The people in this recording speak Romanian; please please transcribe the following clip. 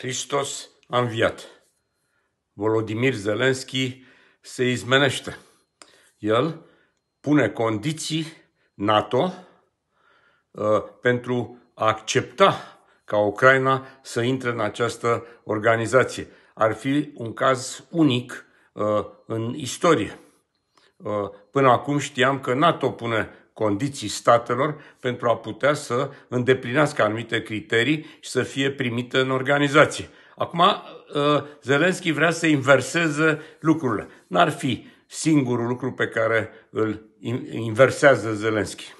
Hristos a înviat. Volodimir Zelenski se izmenește. El pune condiții NATO uh, pentru a accepta ca Ucraina să intre în această organizație. Ar fi un caz unic uh, în istorie. Uh, până acum știam că NATO pune condiții statelor pentru a putea să îndeplinească anumite criterii și să fie primită în organizație. Acum, uh, Zelenski vrea să inverseze lucrurile. N-ar fi singurul lucru pe care îl inversează Zelenski.